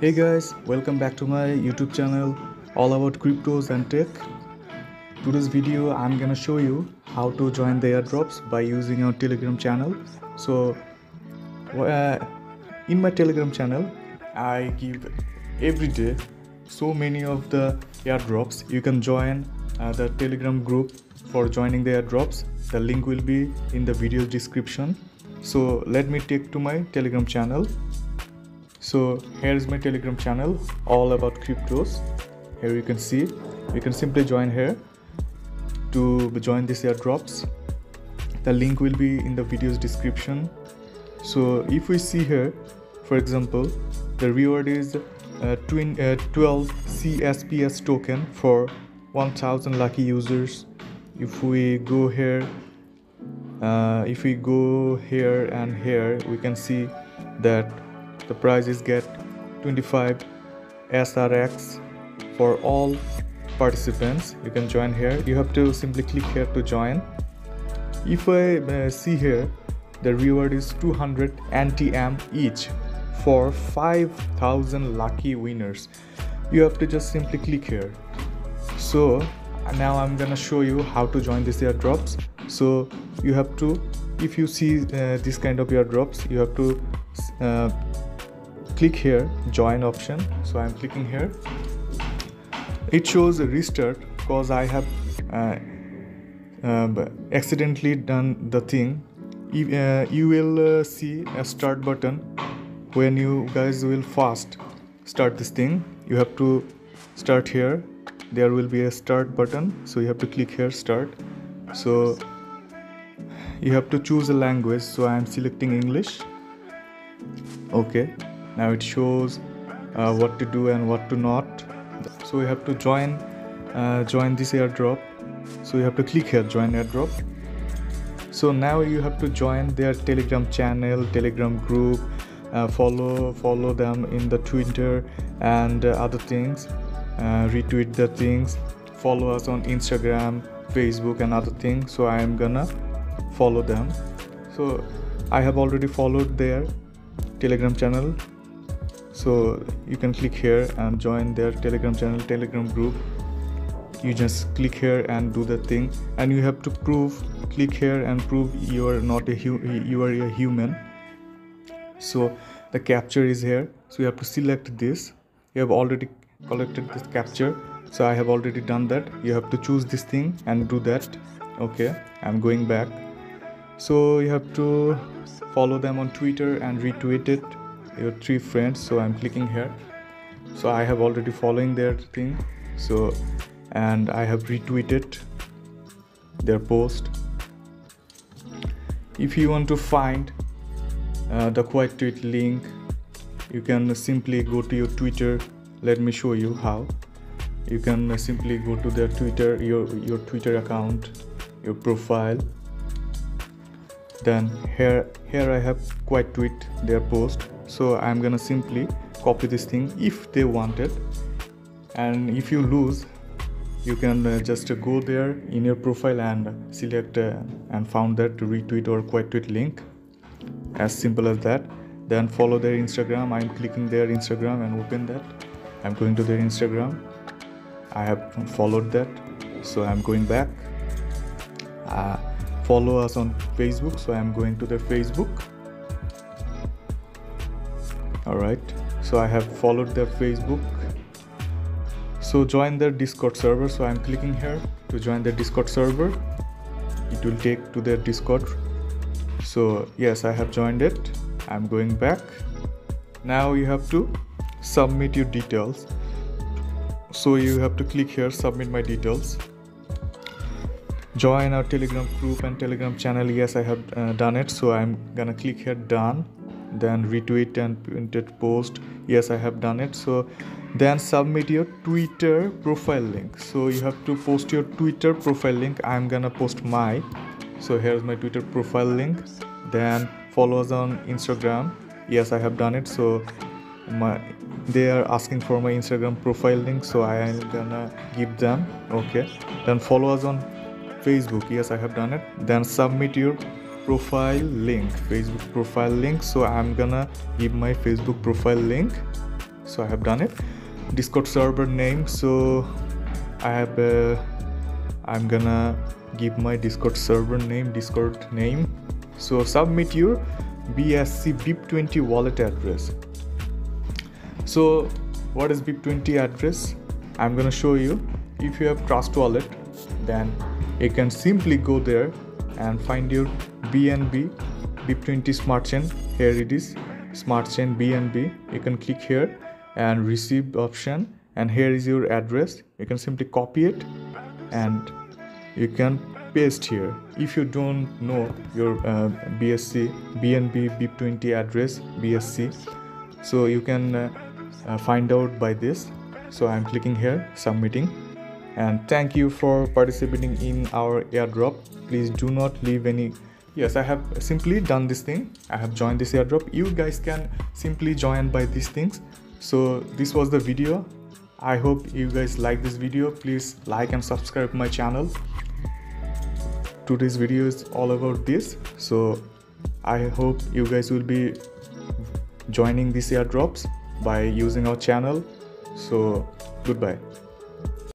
Hey guys, welcome back to my YouTube channel all about cryptos and tech. Today's video I'm gonna show you how to join the airdrops by using our Telegram channel. So, uh, in my Telegram channel, I give every day so many of the airdrops. You can join uh, the Telegram group for joining the airdrops. The link will be in the video description. So let me take to my Telegram channel so here is my telegram channel all about cryptos. Here you can see you can simply join here to join these airdrops. The link will be in the video's description. So if we see here for example the reward is uh, twin, uh, 12 csps token for 1000 lucky users. If we go here uh, if we go here and here we can see that the prizes get 25 srx for all participants. You can join here. You have to simply click here to join. If i uh, see here the reward is 200 anti-am each for 5000 lucky winners. You have to just simply click here. So now i'm gonna show you how to join these airdrops. So you have to if you see uh, this kind of airdrops you have to uh, click here join option. So i'm clicking here. It shows a restart because i have uh, uh, accidentally done the thing. You, uh, you will uh, see a start button when you guys will fast start this thing. You have to start here. There will be a start button. So you have to click here start. So you have to choose a language. So i am selecting english. Okay now it shows uh, what to do and what to not. So you have to join uh, join this airdrop. So you have to click here join airdrop. So now you have to join their telegram channel telegram group uh, follow follow them in the twitter and uh, other things uh, retweet the things follow us on instagram facebook and other things. So i am gonna follow them. So i have already followed their telegram channel so you can click here and join their telegram channel telegram group. You just click here and do the thing. And you have to prove click here and prove you are not a you are a human. So the captcha is here. So you have to select this. You have already collected this captcha. So i have already done that. You have to choose this thing and do that. Okay i'm going back. So you have to follow them on twitter and retweet it your three friends so i'm clicking here. So i have already following their thing so and i have retweeted their post. If you want to find uh, the quote tweet link you can simply go to your twitter. Let me show you how. You can simply go to their twitter your your twitter account your profile. Then here here i have quote tweet their post so i'm gonna simply copy this thing if they want it. And if you lose you can uh, just go there in your profile and select uh, and found that retweet or quote tweet link. As simple as that. Then follow their instagram. I'm clicking their instagram and open that. I'm going to their instagram. I have followed that. So i'm going back. Uh, follow us on facebook. So i'm going to their facebook alright so I have followed their Facebook. So join their discord server. So I'm clicking here to join their discord server. It will take to their discord. So yes I have joined it. I'm going back. Now you have to submit your details. So you have to click here submit my details. Join our telegram group and telegram channel. Yes i have uh, done it. So i'm gonna click here done then retweet and printed post. Yes i have done it. So then submit your twitter profile link. So you have to post your twitter profile link. I'm gonna post my. So here's my twitter profile link. Then follow us on instagram. Yes i have done it. So my they are asking for my instagram profile link. So i am gonna give them. Okay. Then follow us on facebook. Yes i have done it. Then submit your profile link facebook profile link. So i'm gonna give my facebook profile link. So i have done it. Discord server name. So i have uh, i'm gonna give my discord server name discord name. So submit your bsc BEP20 wallet address. So what is BEP20 address? I'm gonna show you. If you have trust wallet then you can simply go there and find your bnb BEP20 smart chain here it is. Smart chain bnb you can click here and receive option. And here is your address you can simply copy it and you can paste here. If you don't know your uh, bsc bnb BEP20 address bsc so you can uh, uh, find out by this. So i'm clicking here submitting. And thank you for participating in our airdrop. Please do not leave any yes i have simply done this thing. I have joined this airdrop. You guys can simply join by these things. So this was the video. I hope you guys like this video. Please like and subscribe my channel. Today's video is all about this. So i hope you guys will be joining these airdrops by using our channel. So goodbye